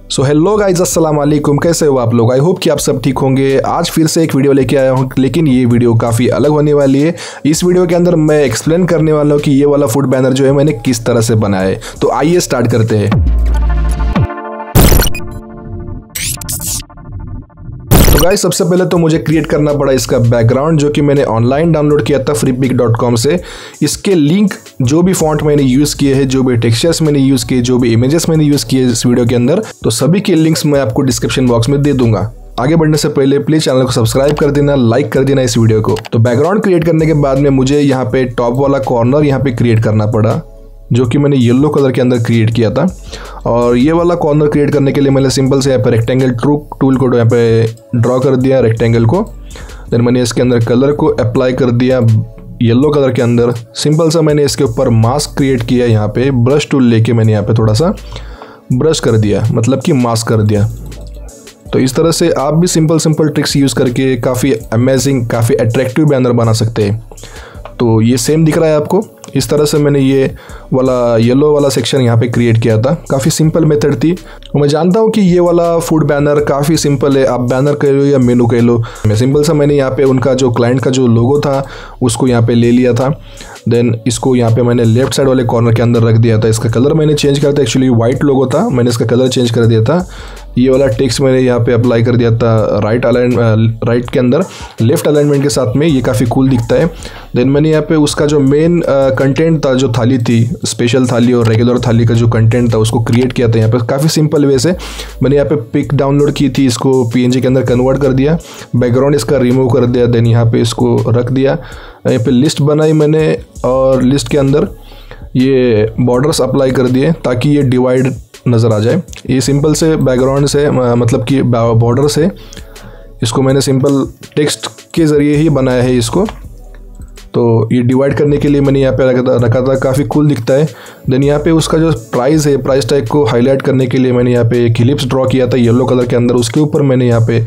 So hello guys अस्सलाम वालेकुम कैसे हो आप लोग? आई होप कि आप सब ठीक होंगे। आज फिर से एक वीडियो लेके आया हूँ, लेकिन ये वीडियो काफ़ी अलग होने वाली है। इस वीडियो के अंदर मैं एक्सप्लेन करने वाला हूँ कि ये वाला फ़ूड बैनर जो है, मैंने किस तरह से बनाया है। तो आइए स्टार्ट करते हैं। गाइस सबसे पहले तो मुझे क्रिएट करना पड़ा इसका बैकग्राउंड जो कि मैंने ऑनलाइन डाउनलोड किया था freepik.com से। इसके लिंक जो भी फॉन्ट मैंने यूज़ किए हैं, जो भी टेक्सचर्स मैंने यूज़ किए, जो भी इमेजेस मैंने यूज़ किए इस वीडियो के अंदर तो सभी के लिंक्स मैं आपको डिस्क्रिप्शन बॉक्स में दे दूँगा। आगे बढ़ने से पहले प्लीज़ चैनल को सब्सक्राइब कर देना लाइक कर देना इस वीडियो को। तो बैकग्राउंड क्रिएट करने के बाद में मुझे यहाँ पे टॉप वाला कॉर्नर यहाँ पे क्रिएट करना पड़ा। जो कि मैंने येलो कलर के अंदर क्रिएट किया था। और ये वाला कॉर्नर क्रिएट करने के लिए मैंने सिंपल से यहाँ पे रेक्टेंगल ट्रू टूल को यहाँ पे ड्रॉ कर दिया रेक्टेंगल को। देन मैंने इसके अंदर कलर को अप्लाई कर दिया येलो कलर के अंदर। सिंपल सा मैंने इसके ऊपर मास्क क्रिएट किया यहाँ पे। ब्रश टूल लेके मैंने यहाँ पे थोड़ा सा ब्रश कर दिया मतलब कि मास्क कर दिया। तो इस तरह से आप भी सिंपल सिंपल ट्रिक्स यूज़ करके काफ़ी अमेजिंग काफ़ी अट्रैक्टिव बैनर बना सकते हैं। तो ये सेम दिख रहा है आपको। इस तरह से मैंने ये वाला येलो वाला सेक्शन यहाँ पे क्रिएट किया था। काफ़ी सिंपल मेथड थी। मैं जानता हूँ कि ये वाला फ़ूड बैनर काफ़ी सिंपल है। आप बैनर कह लो या मेनू कह लो। मैं सिंपल सा मैंने यहाँ पे उनका जो क्लाइंट का जो लोगो था, उसको यहाँ पे ले लिया था। देन इसको यहाँ पे मैंने लेफ़्ट साइड वाले कॉर्नर के अंदर रख दिया था। इसका कलर मैंने चेंज कर दिया। एक्चुअली व्हाइट लोगो था। मैंने इसका कलर चेंज कर दिया था। ये वाला टेक्स्ट मैंने यहाँ पे अप्लाई कर दिया था राइट अलाइन राइट के अंदर। लेफ़्ट अलाइनमेंट के साथ में ये काफ़ी कूल दिखता है। देन मैंने यहाँ पे उसका जो मेन कंटेंट था, जो थाली थी स्पेशल थाली और रेगुलर थाली का जो कंटेंट था, उसको क्रिएट किया था यहाँ पे। काफ़ी सिंपल वे से मैंने यहाँ पे पिक डाउनलोड की थी, इसको पीएनजी के अंदर कन्वर्ट कर दिया। बैकग्राउंड इसका रिमूव कर दिया देन यहाँ पर इसको रख दिया। यहाँ पर लिस्ट बनाई मैंने और लिस्ट के अंदर ये बॉर्डर्स अप्लाई कर दिए ताकि ये डिवाइड नज़र आ जाए। ये सिंपल से बैकग्राउंड से मतलब कि बॉर्डर से, इसको मैंने सिंपल टेक्स्ट के ज़रिए ही बनाया है इसको। तो ये डिवाइड करने के लिए मैंने यहाँ पे रखा था रखा था, काफ़ी कूल दिखता है। देन यहाँ पे उसका जो प्राइस है प्राइस टैग को हाईलाइट करने के लिए मैंने यहाँ पे एक हिलिप्स ड्रॉ किया था येलो कलर के अंदर। उसके ऊपर मैंने यहाँ पे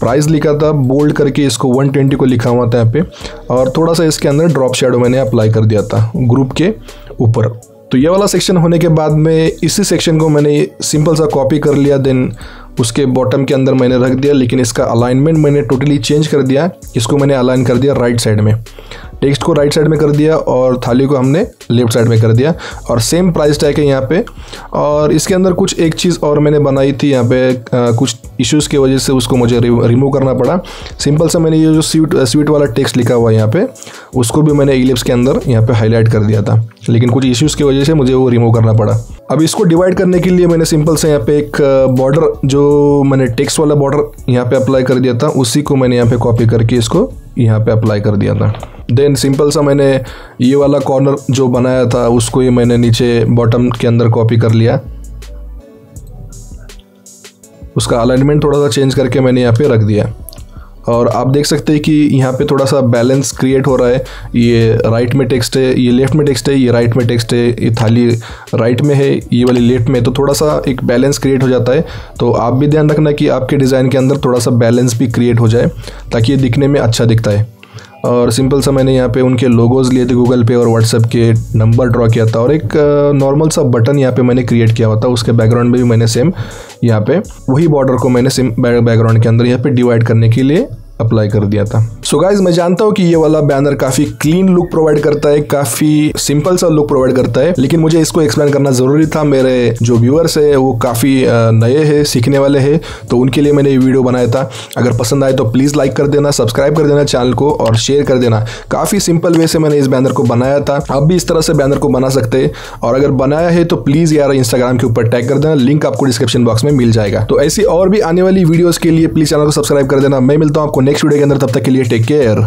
प्राइस लिखा था बोल्ड करके इसको 120 को लिखा हुआ था यहाँ पे। और थोड़ा सा इसके अंदर ड्रॉप शेडो मैंने अप्लाई कर दिया था ग्रुप के ऊपर। तो ये वाला सेक्शन होने के बाद में इसी सेक्शन को मैंने सिंपल सा कॉपी कर लिया देन उसके बॉटम के अंदर मैंने रख दिया, लेकिन इसका अलाइनमेंट मैंने टोटली चेंज कर दिया, इसको मैंने अलाइन कर दिया राइट साइड में। टेक्स्ट को राइट साइड में कर दिया और थाली को हमने लेफ़्ट साइड में कर दिया और सेम प्राइस टैग है यहाँ पे। और इसके अंदर कुछ एक चीज़ और मैंने बनाई थी यहाँ पे आ, कुछ इश्यूज़ की वजह से उसको मुझे रिमूव करना पड़ा। सिंपल सा मैंने ये जो स्वीट स्वीट वाला टेक्स्ट लिखा हुआ है यहाँ पे उसको भी मैंने इलिप्स के अंदर यहाँ पे हाईलाइट कर दिया था। लेकिन कुछ इश्यूज़ की वजह से मुझे वो रिमूव करना पड़ा। अब इसको डिवाइड करने के लिए मैंने सिंपल से यहाँ पे एक बॉर्डर जो मैंने टेक्स्ट वाला बॉर्डर यहाँ पे अप्लाई कर दिया था उसी को मैंने यहाँ पे कॉपी करके इसको यहाँ पे अप्लाई कर दिया था। देन सिंपल सा मैंने ये वाला कॉर्नर जो बनाया था, उसको ही मैंने नीचे बॉटम के अंदर कॉपी कर लिया। उसका अलाइनमेंट थोड़ा सा चेंज करके मैंने यहाँ पे रख दिया। और आप देख सकते हैं कि यहाँ पे थोड़ा सा बैलेंस क्रिएट हो रहा है। ये राइट में टेक्स्ट है, ये लेफ़्ट में टेक्स्ट है, ये राइट में टेक्स्ट है, ये थाली राइट में है, ये वाली लेफ़्ट में तो थोड़ा सा एक बैलेंस क्रिएट हो जाता है। तो आप भी ध्यान रखना कि आपके डिज़ाइन के अंदर थोड़ा सा बैलेंस भी क्रिएट हो जाए, ताकि ये दिखने में अच्छा दिखता है। और सिंपल सा मैंने यहाँ पे उनके लोगोज़ लिए थे गूगल पे और व्हाट्सएप के नंबर ड्रॉ किया था और एक नॉर्मल सा बटन यहाँ पे मैंने क्रिएट किया हुआ था। उसके बैकग्राउंड में भी मैंने सेम यहाँ पे, वही बॉर्डर को मैंने सेम बैकग्राउंड के अंदर यहाँ पे डिवाइड करने के लिए अप्लाई कर दिया था। सो so गाइज़ मैं जानता हूँ कि ये वाला बैनर काफ़ी क्लीन लुक प्रोवाइड करता है, काफ़ी सिंपल सा लुक प्रोवाइड करता है, लेकिन मुझे इसको एक्सप्लेन करना ज़रूरी था। मेरे जो व्यूअर्स है, वो काफ़ी नए हैं, सीखने वाले हैं तो उनके लिए मैंने ये वीडियो बनाया था। अगर पसंद आए तो प्लीज़ लाइक कर देना सब्सक्राइब कर देना चैनल को और शेयर कर देना। काफ़ी सिंपल वे से मैंने इस बैनर को बनाया था। आप भी इस तरह से बैनर को बना सकते हैं। और अगर बनाया है तो प्लीज़ यार इंस्टाग्राम के ऊपर टैग कर देना। लिंक आपको डिस्क्रिप्शन बॉक्स में मिल जाएगा। तो ऐसी और भी आने वाली वीडियोस के लिए प्लीज़ चैनल को सब्सक्राइब कर देना। मैं मिलता हूँ आपको नेक्स्ट वीडियो के अंदर तब तक के लिए टेक केयर